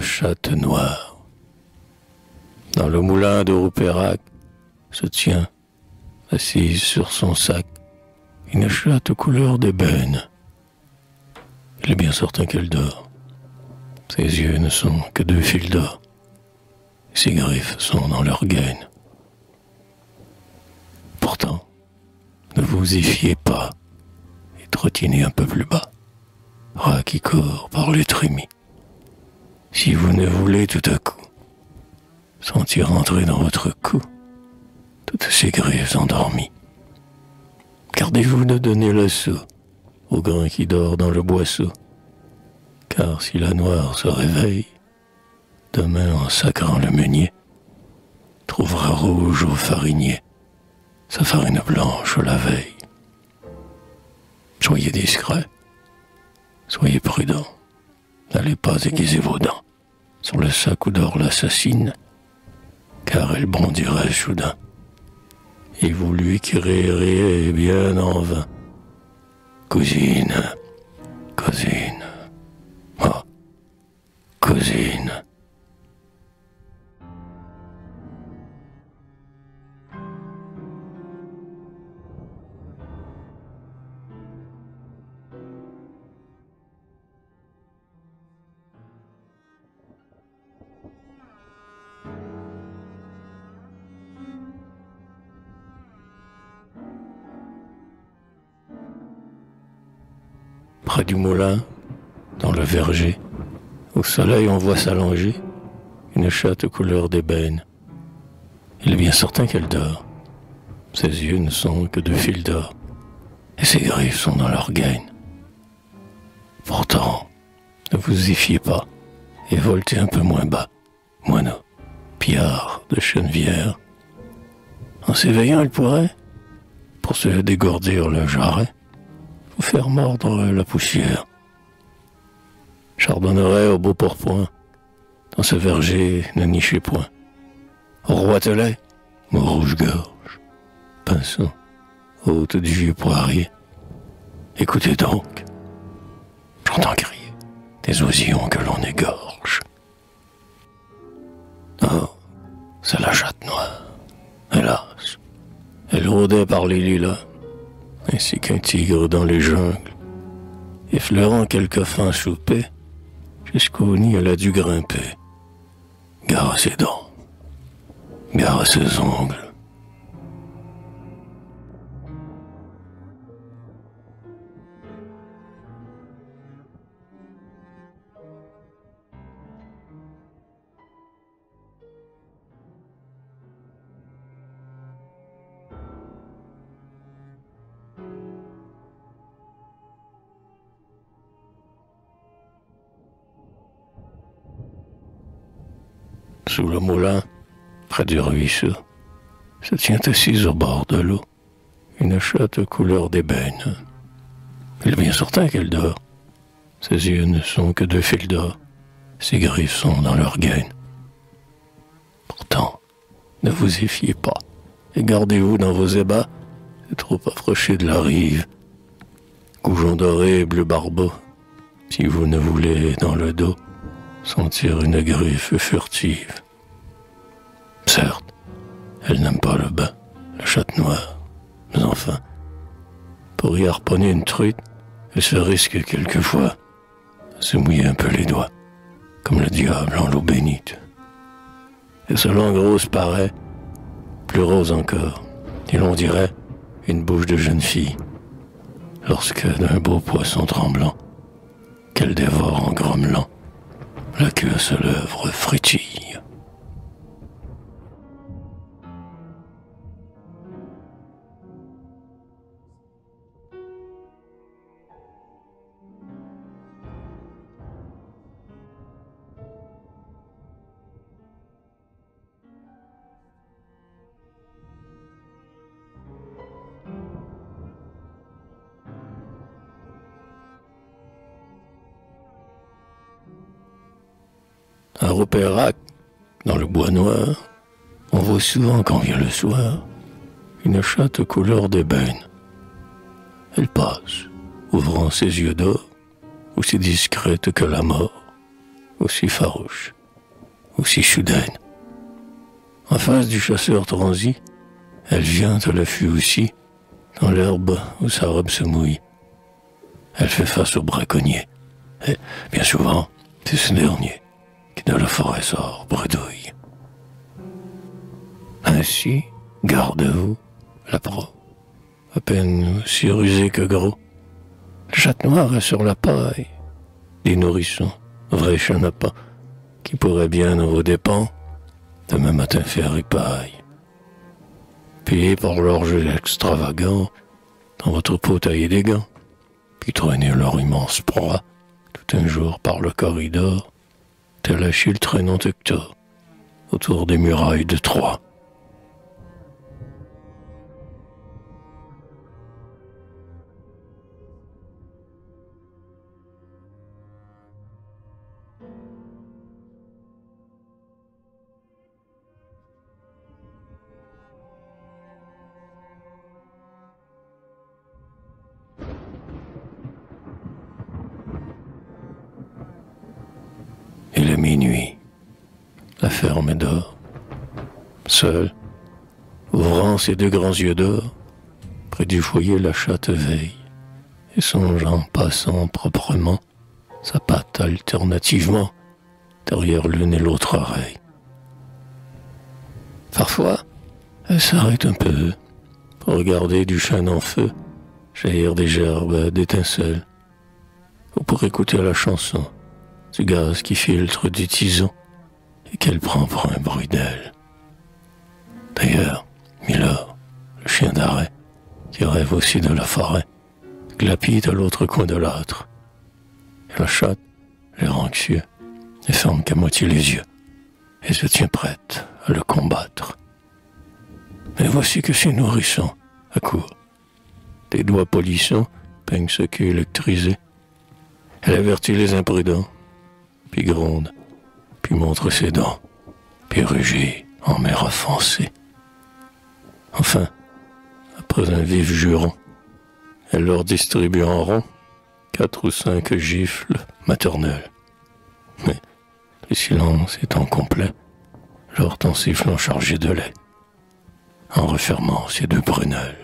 chatte noire. Dans le moulin de Roupérac se tient, assise sur son sac, une chatte couleur d'ébène. Il est bien certain qu'elle dort. Ses yeux ne sont que deux fils d'or. Ses griffes sont dans leur gaine. Pourtant, ne vous y fiez pas et trottinez un peu plus bas. Rat qui court par les trémies. Si vous ne voulez tout à coup sentir entrer dans votre cou toutes ces griffes endormies, gardez-vous de donner l'assaut au grain qui dort dans le boisseau. Car si la noire se réveille, demain en sacrant le meunier, trouvera rouge au farinier sa farine blanche la veille. Soyez discret, soyez prudent, n'allez pas aiguiser vos dents sur le sac où dort l'assassine, car elle bondirait soudain, et vous lui crieriez bien en vain. Cousine, cousine, oh, cousine. Près du moulin, dans le verger, au soleil on voit s'allonger une chatte couleur d'ébène. Il est bien certain qu'elle dort. Ses yeux ne sont que de fils d'or, et ses griffes sont dans leur gaine. Pourtant, ne vous y fiez pas, et voltez un peu moins bas, moineau, pillard de chenevière. En s'éveillant, elle pourrait, pour se dégourdir le jarret, faire mordre la poussière. Chardonnerait au beau pourpoint, dans ce verger ne nichez point. Roitelet, mon rouge-gorge, pinceau, hôte du vieux poirier. Écoutez donc, j'entends crier des oisillons que l'on égorge. Oh, c'est la chatte noire, hélas. Elle rôdait par les lilas, ainsi qu'un tigre dans les jungles. Effleurant quelques fins souper, jusqu'au nid elle a dû grimper. Gare à ses dents, gare à ses ongles. Sous le moulin, près du ruisseau, se tient assise au bord de l'eau une chatte couleur d'ébène. Il est bien certain qu'elle dort. Ses yeux ne sont que de fils d'or. Ses griffes sont dans leur gaine. Pourtant, ne vous y fiez pas et gardez-vous dans vos ébats de trop approcher de la rive. Goujon doré, bleu barbeau, si vous ne voulez dans le dos sentir une griffe furtive. Certes, elle n'aime pas le bain, la chatte noire, mais enfin, pour y harponner une truite, elle se risque quelquefois à se mouiller un peu les doigts, comme le diable en l'eau bénite. Et sa langue rose paraît, plus rose encore, et l'on dirait une bouche de jeune fille, lorsque d'un beau poisson tremblant, qu'elle dévore en grommelant, la queue à se lèvre frétille. À Ropérac, dans le bois noir, on voit souvent quand vient le soir une chatte couleur d'ébène. Elle passe, ouvrant ses yeux d'or, aussi discrète que la mort, aussi farouche, aussi soudaine. En face du chasseur transi, elle vient à l'affût aussi, dans l'herbe où sa robe se mouille. Elle fait face au braconnier. Et bien souvent, c'est ce dernier de la forêt sort, bredouille. Ainsi, garde-vous la proie, à peine aussi rusé que gros. Le chat noir est sur la paille, des nourrissons, vrai pas, qui pourrait bien dans vos dépens, demain matin faire paille payé par leur jeu extravagant dans votre peau taillée des gants, puis traîner leur immense proie tout un jour par le corridor, tel Achille traînant Hector autour des murailles de Troie. La ferme dort. Seule, ouvrant ses deux grands yeux d'or, près du foyer la chatte veille, et songeant passant proprement sa patte alternativement derrière l'une et l'autre oreille. Parfois, elle s'arrête un peu pour regarder du chêne en feu jaillir des gerbes d'étincelles, ou pour écouter la chanson du gaz qui filtre du tison et qu'elle prend pour un bruit d'aile. D'ailleurs, Miller, le chien d'arrêt, qui rêve aussi de la forêt, glapit à l'autre coin de l'âtre. La chatte, l'air anxieux, ne ferme qu'à moitié les yeux et se tient prête à le combattre. Mais voici que ses nourrissons accourent. Des doigts polissants peignent ce qui électrisé. Elle avertit les imprudents puis gronde, puis montre ses dents, puis rugit en mer offensée. Enfin, après un vif juron, elle leur distribue en rond quatre ou cinq gifles maternelles. Mais le silence étant complet, l'ordre en sifflant chargé de lait, en refermant ses deux prunelles.